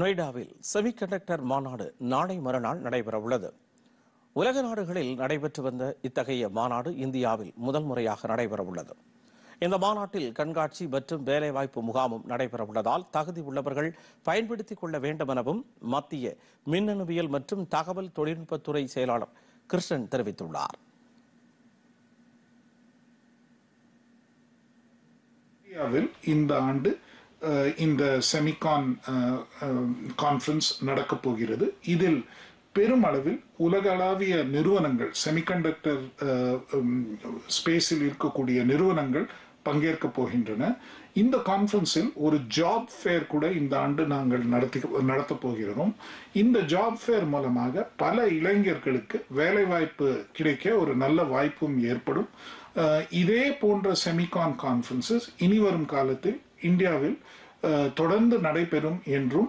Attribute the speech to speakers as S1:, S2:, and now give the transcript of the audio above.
S1: நொய்டாவில் செமிகண்டக்டர் மாநாடு நாளை மறுநாள் நடைபெறவுள்ளது. உலக நாடுகளில் நடைபெற்று வந்த இத்தகைய மாநாடு இந்தியாவில் முதல் முறையாக நடைபெறவுள்ளது. இந்த மாநாட்டில் கண்காட்சி மற்றும் வேலைவாய்ப்பு முகாமும் நடைபெறவுள்ளதால் தகுதி உள்ளவர்கள் பயன்படுத்திக் கொள்ள வேண்டும் எனவும் மத்திய மின்னணுவியல் மற்றும் தகவல் தொழில்நுட்பத்துறை செயலாளர் கிருஷ்ணன் தெரிவித்துள்ளார்.
S2: இந்தியாவில் இந்த ஆண்டு இந்த செமிகான் கான்ஃபரன்ஸ் நடக்கப் போகிறது. இதில் பெருமளவில் உலகளாவிய நிறுவனங்கள் செமிகண்டக்டர் ஸ்பேஸில் இருக்கக்கூடிய நிறுவனங்கள் பங்கேற்க போகின்றன. இந்த கான்ஃபரன்ஸில் ஒரு ஜாப் ஃபேர் கூட இந்த ஆண்டு நாங்கள் நடத்தி நடத்தப் போகிறோம். இந்த ஜாப் ஃபேர் மூலமாக பல இளைஞர்களுக்கு வேலைவாய்ப்பு கிடைக்க ஒரு நல்ல வாய்ப்பும் ஏற்படும். இதே போன்ற செமிகான் கான்ஃபரன்சஸ் இனி வரும் காலத்தில் இந்தியாவில் தொடர்ந்து நடைபெறும் என்றும்